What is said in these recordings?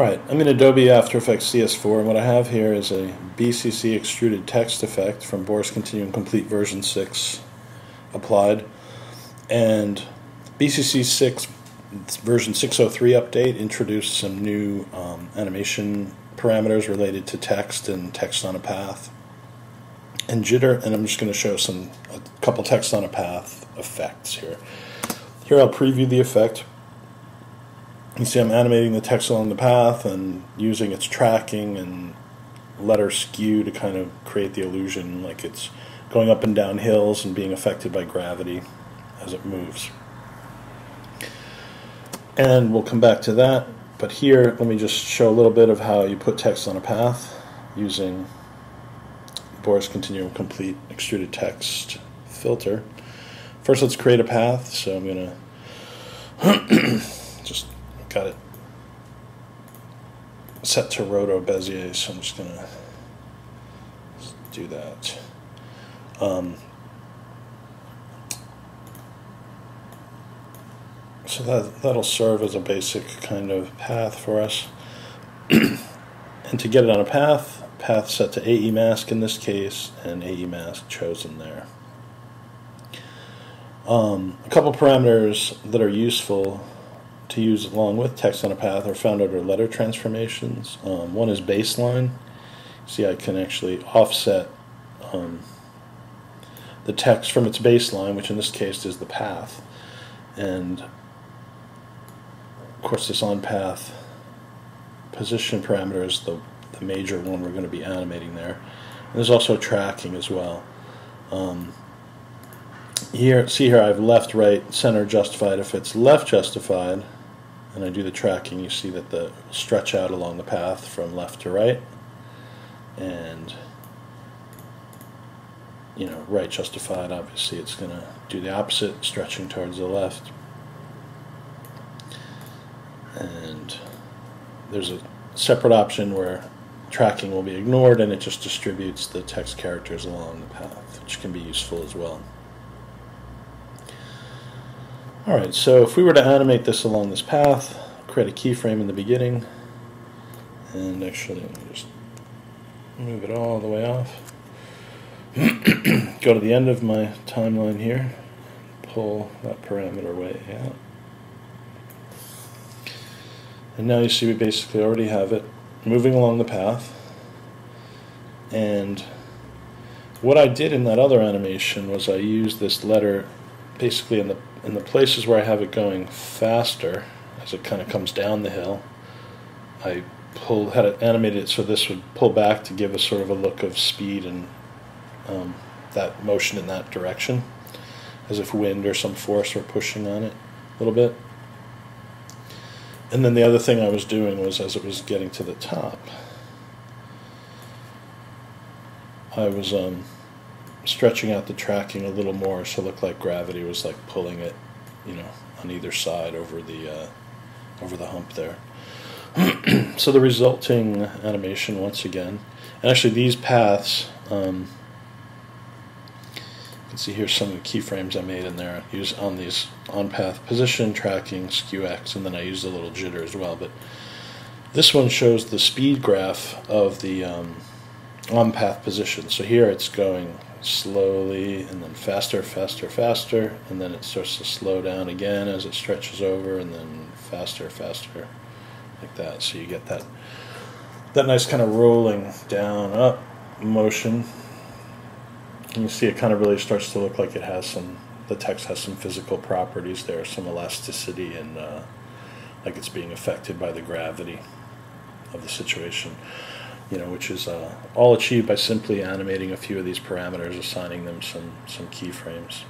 I'm in Adobe After Effects CS4, and what I have here is a BCC extruded text effect from Boris Continuum Complete version 6 applied. And BCC 6 version 603 update introduced some new um, animation parameters related to text and text on a path. And jitter and I'm just going to show some a couple text on a path effects here. Here I'll preview the effect you see I'm animating the text along the path and using its tracking and letter skew to kind of create the illusion like it's going up and down hills and being affected by gravity as it moves and we'll come back to that. But here, let me just show a little bit of how you put text on a path using Boris Continuum Complete Extruded Text filter. First, let's create a path. So I'm going to just got it set to Roto Bezier, so I'm just going to do that. Um, So that, that'll serve as a basic kind of path for us. and to get it on a path, path set to AE mask in this case, and AE mask chosen there. Um, a couple parameters that are useful to use along with text on a path are found under letter transformations. Um, one is baseline. See, I can actually offset um, the text from its baseline, which in this case is the path, and of course, this on-path position parameter is the, the major one we're going to be animating there. And there's also tracking as well. Um, here, see here, I've left, right, center justified. If it's left justified, and I do the tracking, you see that the stretch out along the path from left to right, and you know, right justified. Obviously, it's going to do the opposite, stretching towards the left and there's a separate option where tracking will be ignored and it just distributes the text characters along the path, which can be useful as well. Alright, so if we were to animate this along this path, create a keyframe in the beginning, and actually just move it all the way off. Go to the end of my timeline here, pull that parameter way out. And now you see we basically already have it moving along the path. And what I did in that other animation was I used this letter basically in the in the places where I have it going faster as it kind of comes down the hill. I had it animated so this would pull back to give a sort of a look of speed and um, that motion in that direction, as if wind or some force were pushing on it a little bit. And then the other thing I was doing was as it was getting to the top, I was um, stretching out the tracking a little more so it looked like gravity was like pulling it, you know, on either side over the uh, over the hump there. so the resulting animation once again, and actually these paths. Um, can see here some of the keyframes I made in there. Use on these on-path position, tracking, skew X, and then I used a little jitter as well. But this one shows the speed graph of the um, on-path position. So here it's going slowly and then faster, faster, faster, and then it starts to slow down again as it stretches over, and then faster, faster, like that. So you get that that nice kind of rolling down up motion and you see it kind of really starts to look like it has some, the text has some physical properties there, some elasticity, and uh, like it's being affected by the gravity of the situation. You know, which is uh, all achieved by simply animating a few of these parameters, assigning them some some keyframes.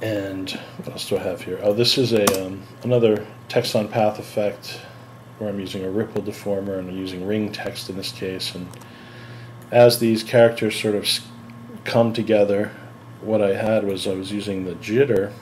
And what else do I have here? Oh, this is a um, another text on path effect where I'm using a ripple deformer and I'm using ring text in this case, and as these characters sort of come together, what I had was I was using the jitter,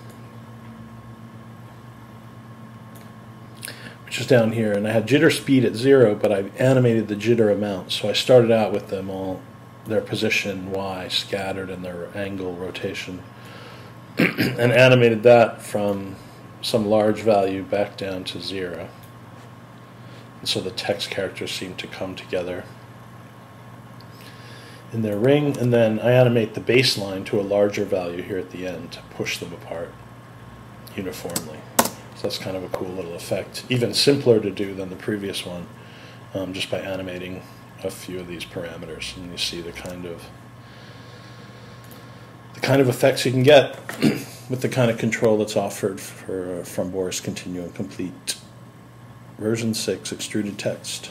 down here, and I had jitter speed at zero, but I animated the jitter amount. So I started out with them all, their position Y scattered and their angle rotation, and animated that from some large value back down to zero. And so the text characters seem to come together in their ring, and then I animate the baseline to a larger value here at the end to push them apart uniformly. So that's kind of a cool little effect. Even simpler to do than the previous one, um, just by animating a few of these parameters, and you see the kind of the kind of effects you can get with the kind of control that's offered for, from Boris Continuum Complete version 6 extruded text.